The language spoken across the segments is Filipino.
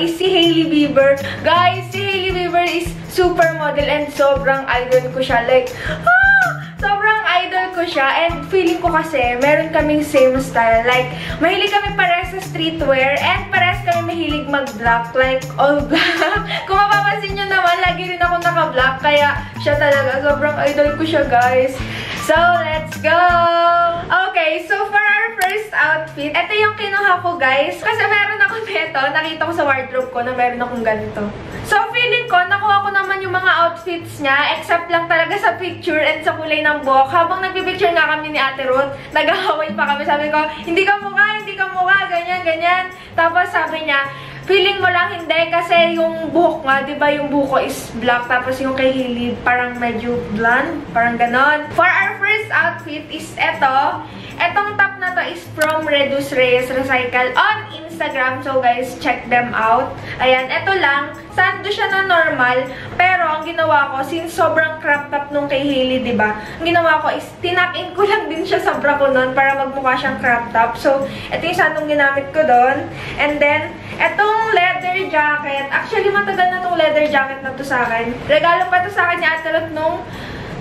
is si Hailey Bieber. Guys, si Hailey Bieber is supermodel and sobrang idol ko siya. Like, ah! Sobrang idol ko siya and feeling ko kasi meron kaming same style. Like, mahilig kami pares sa streetwear and pares kami mahilig mag-black. Like, all black. Kung mapapansin nyo naman, lagi rin ako naka-black. Kaya siya talaga, sobrang idol ko siya, guys. So, let's go! Okay, so for our first outfit, ito yung kinuha ko, guys. Kasi meron ako nito, nakita ko sa wardrobe ko na meron akong ganito. So, feeling ko, nakuha ko naman yung mga outfits niya, except lang talaga sa picture and sa kulay ng buhok. Habang nagpipicture nga kami ni Ate Ruth, nag-away pa kami. Sabi ko, hindi ka mukha, hindi ka mukha, ganyan, ganyan. Tapos sabi niya, feeling mo lang hindi kasi yung buhok nga, di ba yung buhok ko is black, tapos yung kay Hailey parang medyo blonde, parang ganon. For our first outfit is eto. Etong top na to is from Reduce Reyes Recycle on Instagram. So guys, check them out. Ayan, eto lang. Sando siya na normal. Pero ang ginawa ko, since sobrang crop top nung kay Hailey, ba? Ang ginawa ko is, tinap-in ko lang din siya sa bra ko nun para magmukha siyang crop top. So, ito yung sandong ginamit ko doon. And then, etong leather jacket. Actually, matagal na tong leather jacket na to sa akin. Regalo pa to sa akin ni Ruth nung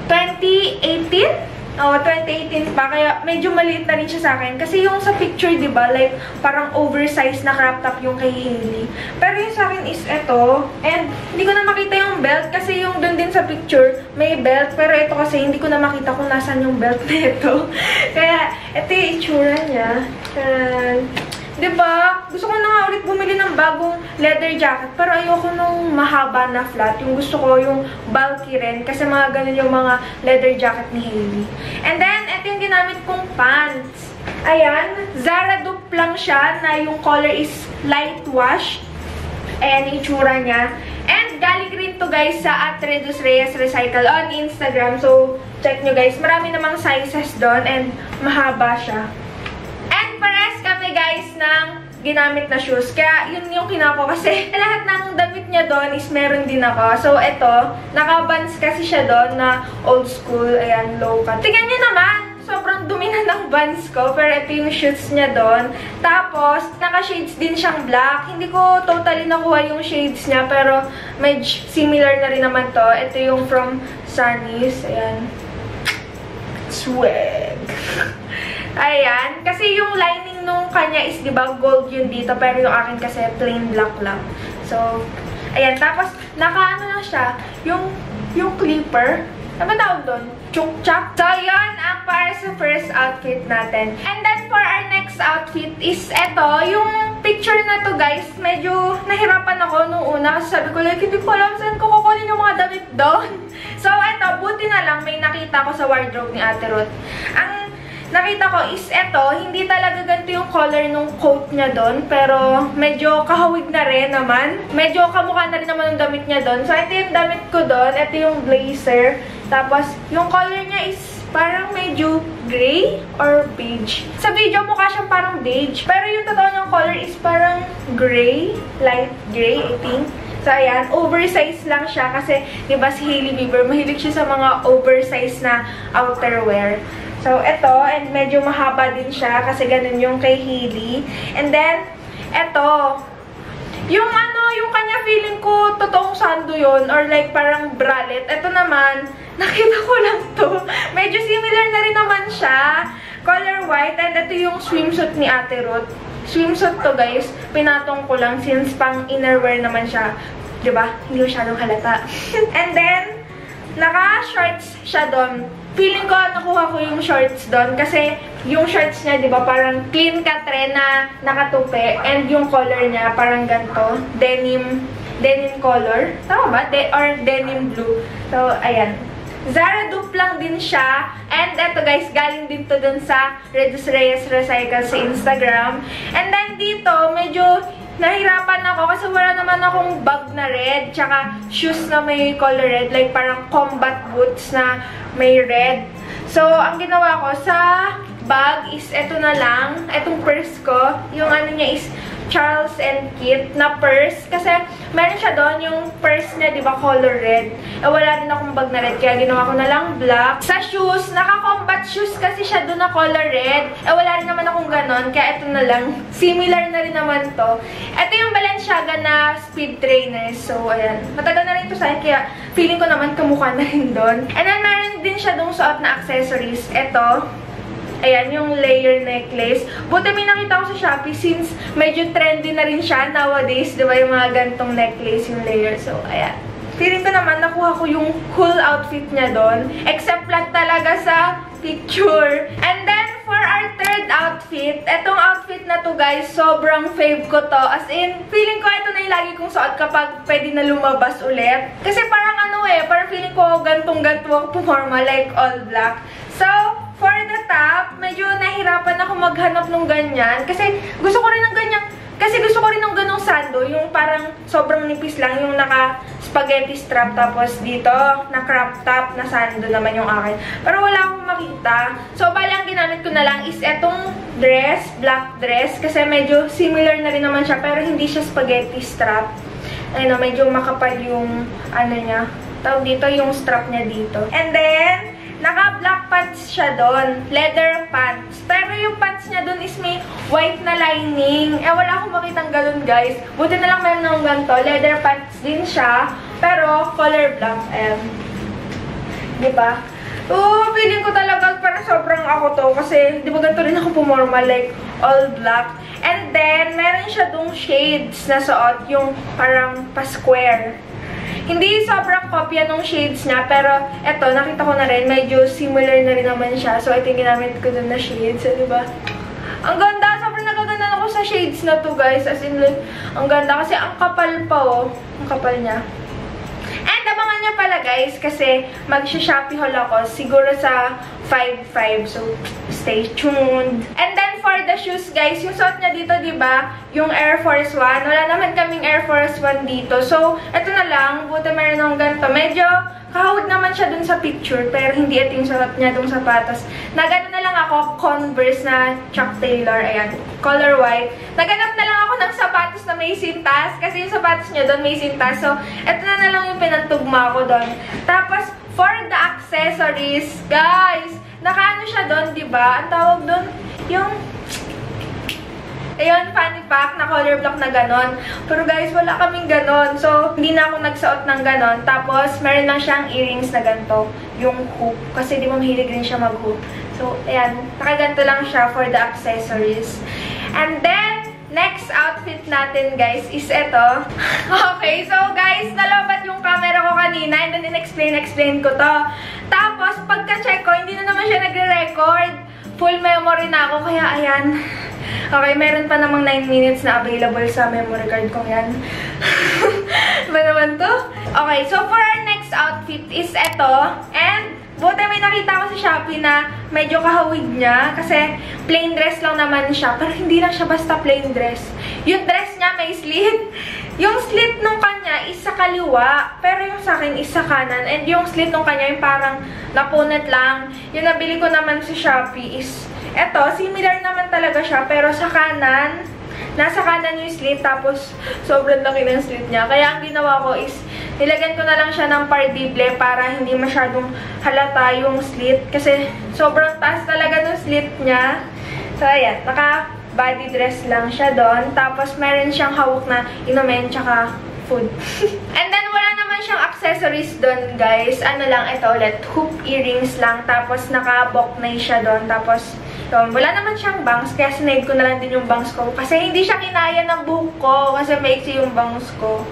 2018? Oo, 2018 pa. Kaya medyo maliit na rin siya sa akin. Kasi yung sa picture, di ba, like, parang oversized na crop top yung kay Hailey. Pero yung sa akin is ito. And, hindi ko na makita yung belt. Kasi yung dun din sa picture, may belt. Pero ito kasi, hindi ko na makita kung nasan yung belt na ito. Kaya, ito yung itsura niya. And, Diba? Gusto ko na nga ulit bumili ng bagong leather jacket. Pero ayoko nung mahaba na flat. Yung gusto ko yung bulky rin. Kasi mga ganun yung mga leather jacket ni Hailey. And then, ito yung ginamit kong pants. Ayan. Zara dupe lang siya na yung color is light wash. Ayan yung itsura niya. And galing rin to guys sa at Redus Reyes Recycle on Instagram. So, check nyo guys. Marami namang sizes doon and mahaba siya kami guys ng ginamit na shoes. Kaya yun yung kinako kasi lahat ng damit niya doon is meron din ako. So ito, nakabans kasi siya doon na old school, ayan, low cut. Tingnan niyo naman! Sobrang dumi na ng buns ko, pero ito yung shoes niya doon. Tapos, naka-shades din siyang black. Hindi ko totally nakuha yung shades niya, pero medyo similar na rin naman to. Ito yung from Sunny's. Ayan. Swag. Ayan. Kasi yung lining nung kanya is, di ba, gold yun dito. Pero yung akin kasi plain black lang. So, ayan. Tapos, naka-ano na siya, yung, yung clipper. Ano tawag doon? Chuk-chak. So, yun ang para sa first outfit natin. And then, for our next outfit is eto. Yung picture na to, guys, medyo nahirapan ako nung una. Sabi ko, like, hindi ko alam saan ko kukunin yung mga damit doon. So, eto, buti na lang may nakita ko sa wardrobe ni Ate Ruth. Ang nakita ko is eto, hindi talaga ganito yung color nung coat niya doon. Pero medyo kahawig na rin naman. Medyo kamukha na rin naman yung damit niya doon. So ito yung damit ko doon. Ito yung blazer. Tapos yung color niya is parang medyo gray or beige. Sa video, mukha siyang parang beige. Pero yung totoo niyang color is parang gray. Light gray, I think. So, ayan. Oversized lang siya kasi, di ba si Hailey Bieber, mahilig siya sa mga oversized na outerwear. So, ito, and medyo mahaba din siya kasi ganun yung kay Hailey. And then, ito, yung ano, yung kanya feeling ko, totoong sando yun, or like parang bralette. Ito naman, nakita ko lang to. Medyo similar na rin naman siya. Color white, and ito yung swimsuit ni Ate Ruth. Swimsuit to guys, pinatong ko lang since pang innerwear naman siya. ba diba? Hindi masyadong halata. and then, naka-shorts siya doon feeling ko nakuha ko yung shorts doon kasi yung shorts niya, di ba, parang clean rin na nakatupi and yung color niya parang ganito, denim, denim color. Tama ba? De or denim blue. So, ayan. Zara dupe lang din siya. And eto guys, galing din to dun sa Redus Reyes Recycle sa Instagram. And then dito, medyo nahirapan ako kasi wala naman akong bag na red, tsaka shoes na may color red, like parang combat boots na may red. So, ang ginawa ko sa bag is eto na lang, etong purse ko, yung ano niya is Charles and Kit na purse. Kasi meron siya doon yung purse niya, di ba, color red. Eh, wala din akong bag na red, kaya ginawa ko na lang black. Sa shoes, naka-combat shoes kasi siya doon na color red. Eh, wala rin naman akong ganon, kaya ito na lang. Similar na rin naman to. Ito yung Balenciaga na speed trainers. So, ayan. Matagal na rin to sa akin, kaya feeling ko naman kamukha na rin doon. And then, meron din siya doon suot na accessories. Ito, Ayan, yung layer necklace. Buti may nakita ko sa Shopee since medyo trendy na rin siya nowadays. Di ba yung mga gantong necklace yung layer. So, ayan. Feeling ko naman nakuha ko yung cool outfit niya doon. Except lang talaga sa picture. And then, for our third outfit, etong outfit na to guys, sobrang fave ko to. As in, feeling ko ito na yung lagi kong suot kapag pwede na lumabas ulit. Kasi parang ano eh, parang feeling ko gantong-ganto ako pumarma like all black. Top, medyo nahirapan ako maghanap ng ganyan. Kasi gusto ko rin ng ganyan. Kasi gusto ko rin ng ganong sando. Yung parang sobrang nipis lang. Yung naka spaghetti strap. Tapos dito, na crop top na sando naman yung akin. Pero wala akong makita. So, bali ang ginamit ko na lang is etong dress, black dress. Kasi medyo similar na rin naman siya. Pero hindi siya spaghetti strap. Ayun, medyo makapal yung ano niya. Tawag dito, yung strap niya dito. And then, Naka-black pants siya doon. Leather pants. Pero yung pants niya doon is may white na lining. Eh, wala akong makitang ganun, guys. Buti na lang meron ng ganito. Leather pants din siya. Pero, color black. Ayan. Diba? Oo, feeling ko talaga parang sobrang ako to. Kasi, di ba ganito rin ako pumorma. Like, all black. And then, meron siya dong shades na suot. Yung parang pa-square. Hindi sobrang kopya ng shades niya, pero eto, nakita ko na rin, medyo similar na rin naman siya. So, ito yung ginamit ko dun na shades, eh, di ba? Ang ganda! Sobrang nagaganda ako sa shades na to, guys. As in, ang ganda. Kasi ang kapal pa, oh. Ang kapal niya. And abangan niya pala, guys, kasi mag-shopee haul ako. Siguro sa 5.5. So, stay tuned. And then, for the shoes, guys, yung suot niya dito, di ba? Yung Air Force 1. Wala naman kaming Air Force 1 dito. So, ito na lang. Buti meron ng ganito. Medyo kahawag naman siya dun sa picture, pero hindi ito yung suot niya dun sapatos. Nagano na lang ako, Converse na Chuck Taylor. Ayan, color white. Naganap na lang ako ng sapatos na may sintas, kasi yung sapatos niya doon may sintas. So, ito na na lang yung pinantugma ko doon. Tapos, for the accessories, guys, nakaano siya di ba? Ang tawag doon, yung pack na color block na ganon. Pero guys, wala kaming ganon. So, hindi na ako nagsuot ng ganon. Tapos, meron lang siyang earrings na ganito. Yung hoop. Kasi di ba mahilig rin siya mag-hoop. So, ayan. Nakaganto lang siya for the accessories. And then, next outfit natin, guys, is ito. okay, so guys, nalobat yung camera ko kanina and then in-explain-explain ko to. Tapos, pagka-check ko, hindi na naman siya nagre-record. Full memory na ako, kaya ayan. Okay, meron pa namang 9 minutes na available sa memory card ko yan. ba naman to? Okay, so for our next outfit is ito. And, buti may nakita ko sa Shopee na medyo kahawig niya. Kasi, plain dress lang naman siya. Pero hindi lang siya basta plain dress. Yung dress niya may slit. Yung slit nung kanya is sa kaliwa, pero yung sa akin is sa kanan. And yung slit nung kanya yung parang napunat lang. Yung nabili ko naman sa Shopee is Eto, similar naman talaga siya, pero sa kanan, nasa kanan yung slit, tapos sobrang laki ng slit niya. Kaya ang ginawa ko is, nilagyan ko na lang siya ng partible para hindi masyadong halata yung slit. Kasi sobrang taas talaga ng slit niya. So, ayan, naka body dress lang siya doon. Tapos, meron siyang hawak na inumin, tsaka food. And then, wala naman siyang accessories doon, guys. Ano lang, ito ulit, hoop earrings lang. Tapos, naka-boknay siya doon. Tapos, yun, wala naman siyang bangs, kaya sinave ko na lang din yung bangs ko. Kasi hindi siya kinaya ng buhok ko, kasi maiksi yung bangs ko.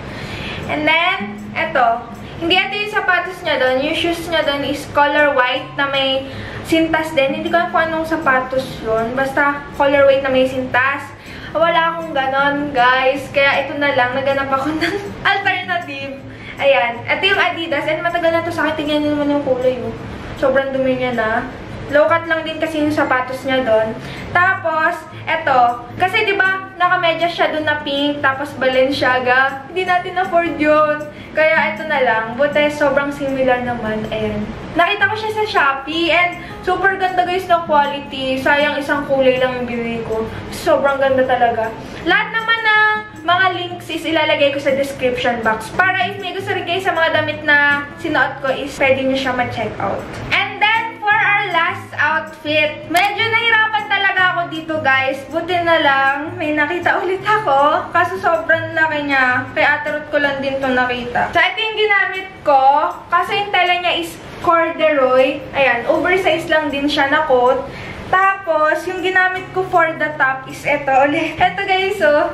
And then, eto. Hindi ito yung sapatos niya doon. Yung shoes niya doon is color white na may sintas din. Hindi ko alam kung anong sapatos yun. Basta color white na may sintas. Wala akong ganon, guys. Kaya ito na lang. Naganap ako ng alternative. Ayan. Ito yung Adidas. And matagal na to sa akin. Tingnan niyo naman yung kulay. Oh. Sobrang dumi niya na. Low cut lang din kasi yung sapatos niya doon. Tapos, eto. Kasi di ba naka-medyas siya doon na pink, tapos Balenciaga. Hindi natin afford yun. Kaya ito na lang. Buti sobrang similar naman. And, nakita ko siya sa Shopee. And, super ganda guys ng quality. Sayang isang kulay lang yung binili ko. Sobrang ganda talaga. Lahat naman na links is ilalagay ko sa description box. Para if may gusto rin kayo sa mga damit na sinuot ko is pwede nyo siya ma-check out. And last outfit, medyo nahirapan talaga ako dito guys. Buti na lang, may nakita ulit ako. Kaso sobrang laki niya. Kaya atarot ko lang din to nakita. So, ito yung ginamit ko. Kaso yung tela niya is corduroy. Ayan, oversized lang din siya na coat. Tapos, yung ginamit ko for the top is ito ulit. Ito guys, oh.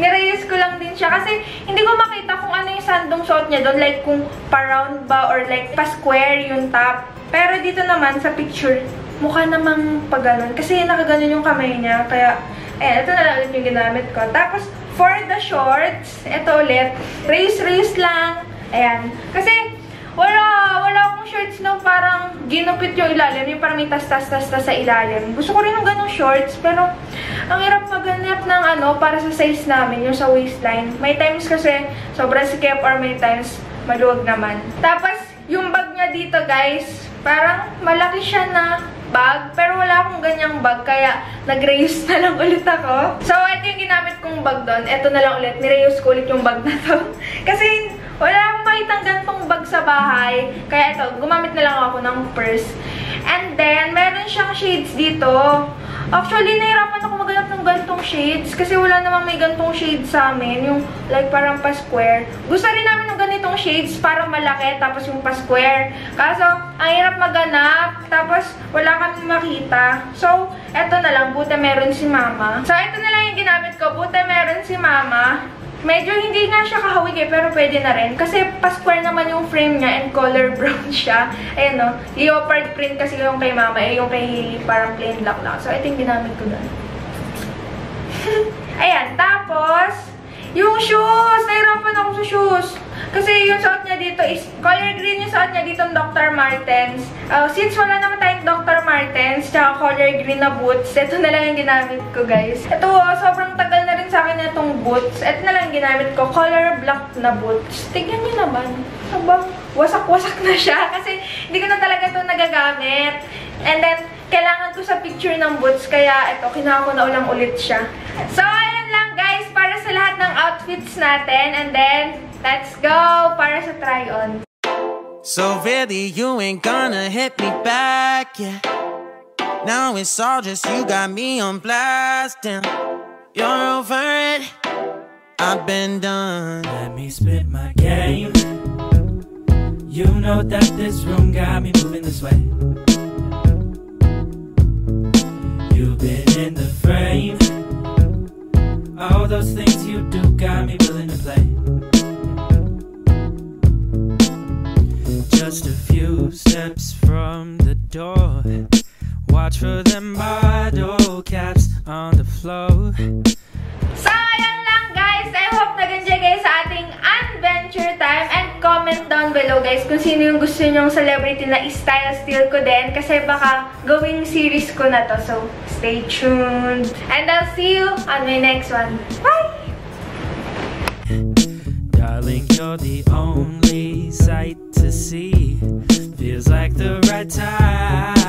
Nireuse ko lang din siya. Kasi, hindi ko makita kung ano yung sandong suot niya doon. Like, kung pa-round ba or like pa-square yung top. Pero dito naman, sa picture, mukha namang pag-ganon. Kasi nakaganon yung kamay niya. Kaya, ayan, ito na lang yung ginamit ko. Tapos, for the shorts, ito ulit. Reuse-reuse lang. Ayan. Kasi, wala, wala akong shorts na parang ginupit yung ilalim, yung parang may tas-tas-tas sa ilalim. Gusto ko rin ng ganong shorts, pero ang hirap maghanap ng ano, para sa size namin, yung sa waistline. May times kasi sobrang sikip or may times maluwag naman. Tapos, yung bag niya dito, guys, parang malaki siya na bag, pero wala akong ganyang bag, kaya nag-reuse na lang ulit ako. So, ito yung ginamit kong bag doon. Ito na lang ulit, nireuse ko ulit yung bag na to. Kasi, wala akong makitang gantong bag sa bahay. Kaya ito, gumamit na lang ako ng purse. And then, meron siyang shades dito. Actually, nahirapan ako maghanap ng gantong shades. Kasi wala namang may gantong shades sa amin. Yung like parang pa-square. Gusto rin namin ng ganitong shades parang malaki. Tapos yung pa-square. Kaso, ang hirap maghanap. Tapos, wala kami makita. So, eto na lang. Buta meron si mama. So, ito na lang yung ginamit ko. Buta meron si mama. Medyo hindi nga siya kahawig eh, pero pwede na rin. Kasi pa-square naman yung frame niya and color brown siya. Ayan no, leopard print kasi yung kay mama, eh yung kay parang plain black lang. So, ito yung ginamit ko doon. Yung shoes! Nahirapan ako sa shoes. Kasi yung suot niya dito is, color green yung suot niya dito ng Dr. Martens. Uh, since wala naman tayong Dr. Martens, tsaka color green na boots, ito na lang yung ginamit ko, guys. Ito, oh, sobrang tagal na rin sa akin itong boots. Ito na lang ginamit ko, color black na boots. Tignan niyo naman. Habang wasak-wasak na siya. Kasi hindi ko na talaga ito nagagamit. And then, kailangan ko sa picture ng boots, kaya ito, kinuha ko na ulang ulit siya. So, outfits natin. And then, let's go para sa try-on. So really, you ain't gonna hit me back, yeah. Now it's all just you got me on blast, damn. You're over it, I've been done. Let me spit my game. You know that this room got me moving this way. You've been in the frame. All those things you do got me willing to play. Just a few steps from the door. Watch for them bottle caps on the floor. So, comment down below guys kung sino yung gusto nyong celebrity na style steal ko din kasi baka gawing series ko na to. So, stay tuned. And I'll see you on my next one. Bye! Darling, you're the only sight to see Feels like the right time